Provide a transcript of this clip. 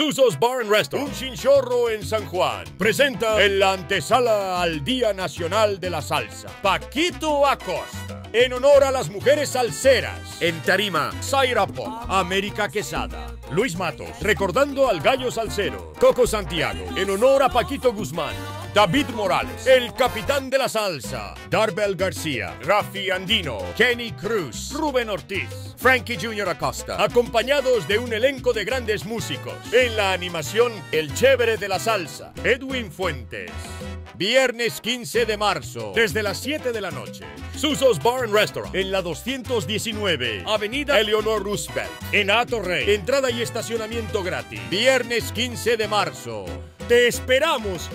Susos Bar and Restaurant, un chinchorro en San Juan, presenta en la antesala al Día Nacional de la Salsa, Paquito Acosta. En honor a las mujeres salseras. En Tarima, Zaira Pop, América Quesada, Luis Matos, recordando al gallo salsero, Coco Santiago, en honor a Paquito Guzmán. David Morales, el capitán de la salsa, Darbel García, Rafi Andino, Kenny Cruz, Rubén Ortiz, Frankie Jr. Acosta, acompañados de un elenco de grandes músicos. En la animación, el chévere de la salsa, Edwin Fuentes. Viernes 15 de marzo, desde las 7 de la noche. Susos Bar and Restaurant, en la 219, Avenida Eleonor Roosevelt, en Atorrey. Entrada y estacionamiento gratis. Viernes 15 de marzo. Te esperamos